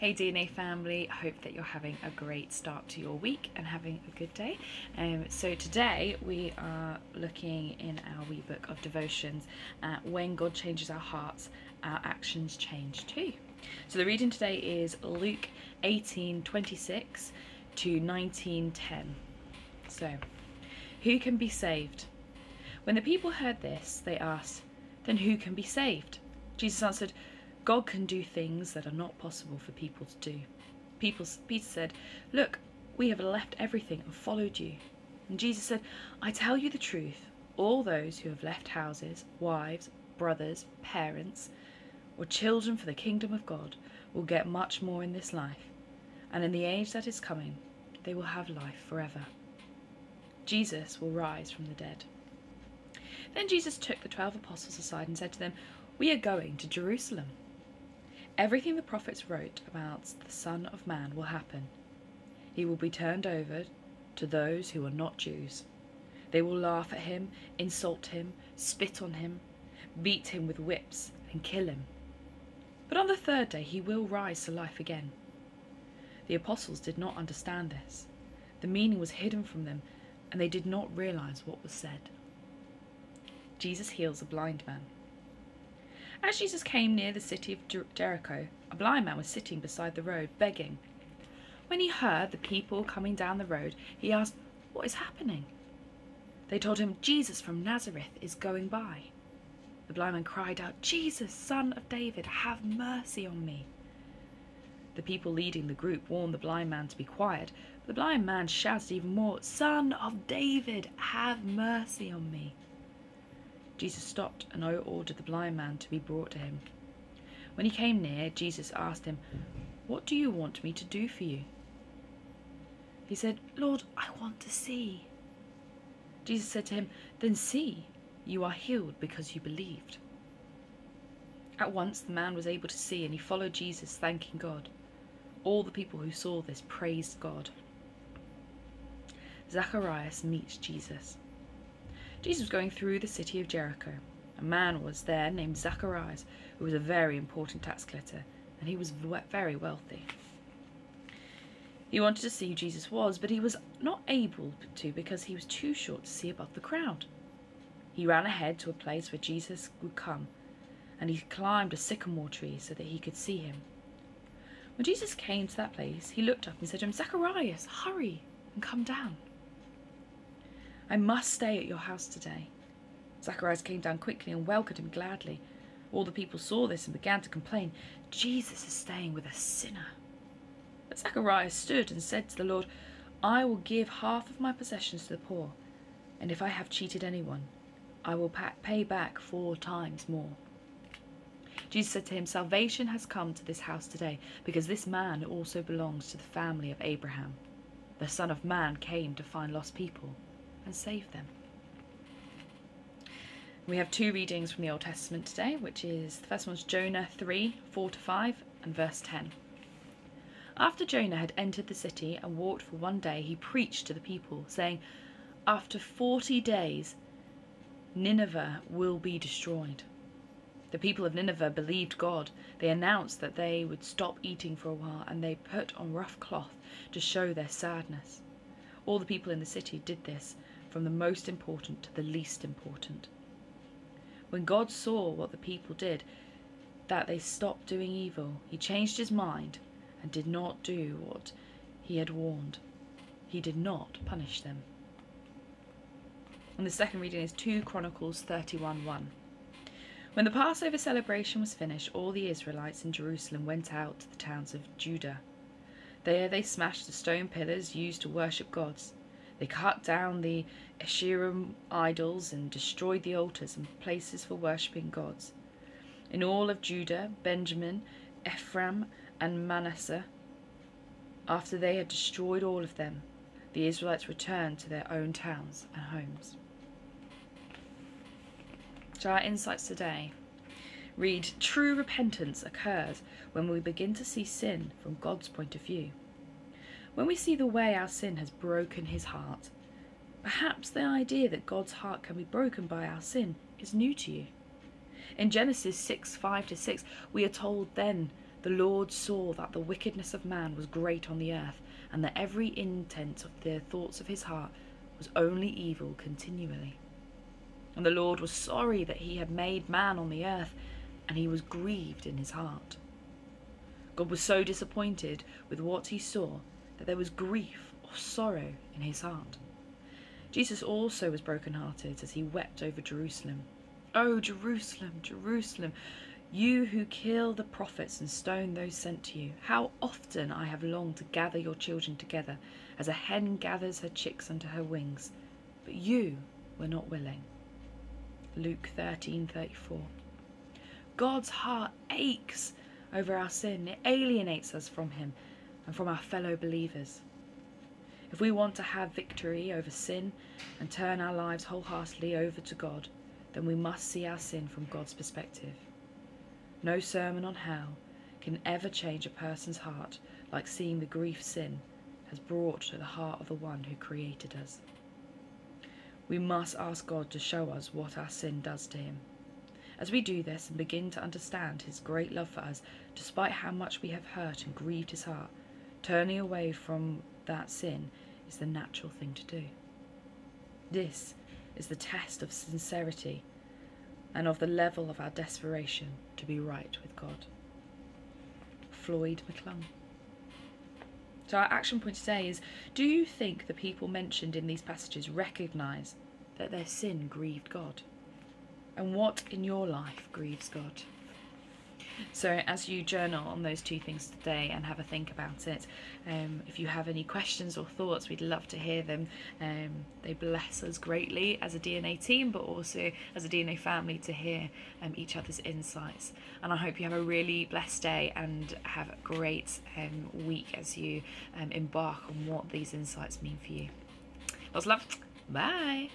Hey DNA family, hope that you're having a great start to your week and having a good day. Um, so today we are looking in our wee book of devotions at when God changes our hearts, our actions change too. So the reading today is Luke 18 26 to 19 10. So, who can be saved? When the people heard this, they asked, Then who can be saved? Jesus answered, God can do things that are not possible for people to do. People, Peter said, Look, we have left everything and followed you. And Jesus said, I tell you the truth. All those who have left houses, wives, brothers, parents, or children for the kingdom of God will get much more in this life. And in the age that is coming, they will have life forever. Jesus will rise from the dead. Then Jesus took the twelve apostles aside and said to them, We are going to Jerusalem Everything the prophets wrote about the Son of Man will happen. He will be turned over to those who are not Jews. They will laugh at him, insult him, spit on him, beat him with whips, and kill him. But on the third day he will rise to life again. The apostles did not understand this. The meaning was hidden from them, and they did not realize what was said. Jesus heals a blind man. As Jesus came near the city of Jer- Jericho, a blind man was sitting beside the road, begging. When he heard the people coming down the road, he asked, What is happening? They told him, Jesus from Nazareth is going by. The blind man cried out, Jesus, son of David, have mercy on me. The people leading the group warned the blind man to be quiet, but the blind man shouted even more, Son of David, have mercy on me. Jesus stopped and ordered the blind man to be brought to him. When he came near, Jesus asked him, What do you want me to do for you? He said, Lord, I want to see. Jesus said to him, Then see, you are healed because you believed. At once the man was able to see, and he followed Jesus, thanking God. All the people who saw this praised God. Zacchaeus meets Jesus. Jesus was going through the city of Jericho. A man was there named Zacchaeus, who was a very important tax collector, and he was very wealthy. He wanted to see who Jesus was, but he was not able to because he was too short to see above the crowd. He ran ahead to a place where Jesus would come, and he climbed a sycamore tree so that he could see him. When Jesus came to that place, he looked up and said to him, Zacchaeus, hurry and come down. I must stay at your house today. Zacchaeus came down quickly and welcomed him gladly. All the people saw this and began to complain, Jesus is staying with a sinner. But Zacchaeus stood and said to the Lord, I will give half of my possessions to the poor, and if I have cheated anyone, I will pay back four times more. Jesus said to him, Salvation has come to this house today, because this man also belongs to the family of Abraham. The Son of Man came to find lost people and save them. We have two readings from the Old Testament today, which is the first one is Jonah 3 4 to 5 and verse 10. After Jonah had entered the city and walked for one day, he preached to the people, saying, After 40 days, Nineveh will be destroyed. The people of Nineveh believed God. They announced that they would stop eating for a while and they put on rough cloth to show their sadness. All the people in the city did this, from the most important to the least important. When God saw what the people did, that they stopped doing evil, he changed his mind and did not do what he had warned. He did not punish them. And the second reading is 2 Chronicles 31 1. When the Passover celebration was finished, all the Israelites in Jerusalem went out to the towns of Judah. There they smashed the stone pillars used to worship gods. They cut down the Asherah idols and destroyed the altars and places for worshipping gods. In all of Judah, Benjamin, Ephraim, and Manasseh, after they had destroyed all of them, the Israelites returned to their own towns and homes. So, our insights today read True repentance occurs when we begin to see sin from God's point of view. When we see the way our sin has broken his heart, perhaps the idea that God's heart can be broken by our sin is new to you. In Genesis 6 5 to 6, we are told then the Lord saw that the wickedness of man was great on the earth, and that every intent of the thoughts of his heart was only evil continually. And the Lord was sorry that he had made man on the earth, and he was grieved in his heart. God was so disappointed with what he saw that there was grief or sorrow in his heart. Jesus also was broken-hearted as he wept over Jerusalem. Oh, Jerusalem, Jerusalem, you who kill the prophets and stone those sent to you, how often I have longed to gather your children together, as a hen gathers her chicks under her wings, but you were not willing. Luke 13:34. God's heart aches over our sin. It alienates us from him and from our fellow believers. If we want to have victory over sin and turn our lives wholeheartedly over to God, then we must see our sin from God's perspective. No sermon on hell can ever change a person's heart like seeing the grief sin has brought to the heart of the one who created us. We must ask God to show us what our sin does to him. As we do this and begin to understand his great love for us, despite how much we have hurt and grieved his heart, turning away from that sin is the natural thing to do. This is the test of sincerity and of the level of our desperation to be right with God. Floyd McClung. So, our action point today is Do you think the people mentioned in these passages recognise that their sin grieved God? And what in your life grieves God? So, as you journal on those two things today and have a think about it, um, if you have any questions or thoughts, we'd love to hear them. Um, they bless us greatly as a DNA team, but also as a DNA family to hear um, each other's insights. And I hope you have a really blessed day and have a great um, week as you um, embark on what these insights mean for you. Lots of love. Bye.